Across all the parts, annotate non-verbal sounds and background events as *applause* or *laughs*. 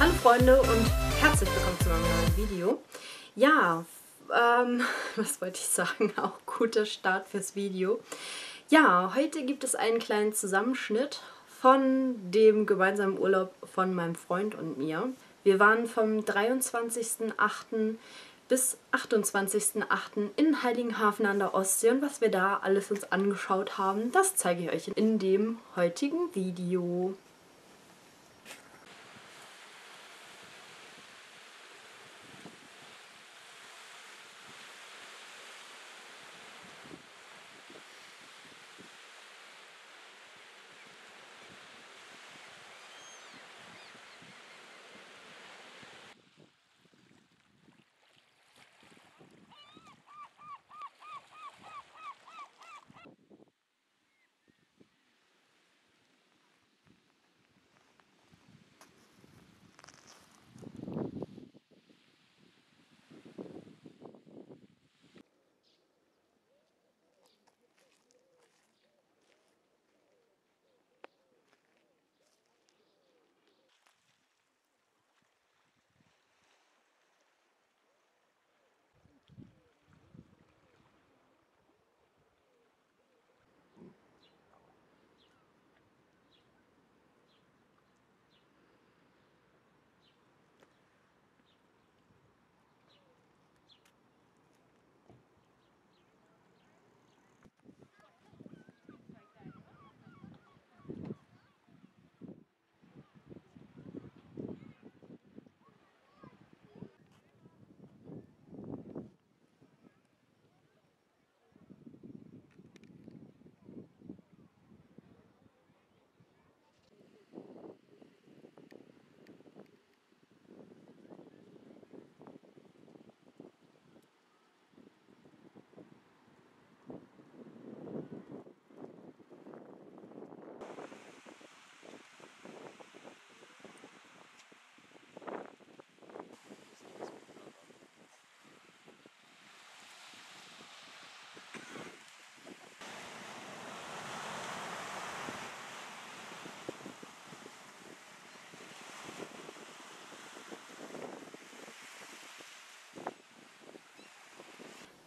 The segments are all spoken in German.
Hallo Freunde und herzlich willkommen zu einem neuen Video. Ja, ähm, *laughs* was wollte ich sagen? *laughs* Auch guter Start fürs Video. Ja, heute gibt es einen kleinen Zusammenschnitt von dem gemeinsamen Urlaub von meinem Freund und mir. Wir waren vom 23.08. bis 28.08. in Heiligenhafen an der Ostsee und was wir da alles uns angeschaut haben, das zeige ich euch in dem heutigen Video.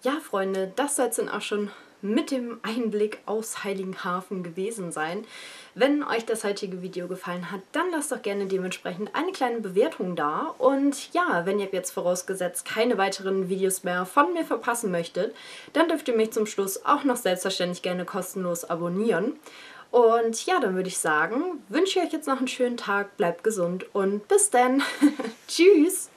Ja, Freunde, das soll es dann auch schon mit dem Einblick aus Heiligenhafen gewesen sein. Wenn euch das heutige Video gefallen hat, dann lasst doch gerne dementsprechend eine kleine Bewertung da. Und ja, wenn ihr jetzt vorausgesetzt keine weiteren Videos mehr von mir verpassen möchtet, dann dürft ihr mich zum Schluss auch noch selbstverständlich gerne kostenlos abonnieren. Und ja, dann würde ich sagen, wünsche ich euch jetzt noch einen schönen Tag, bleibt gesund und bis dann. *laughs* Tschüss!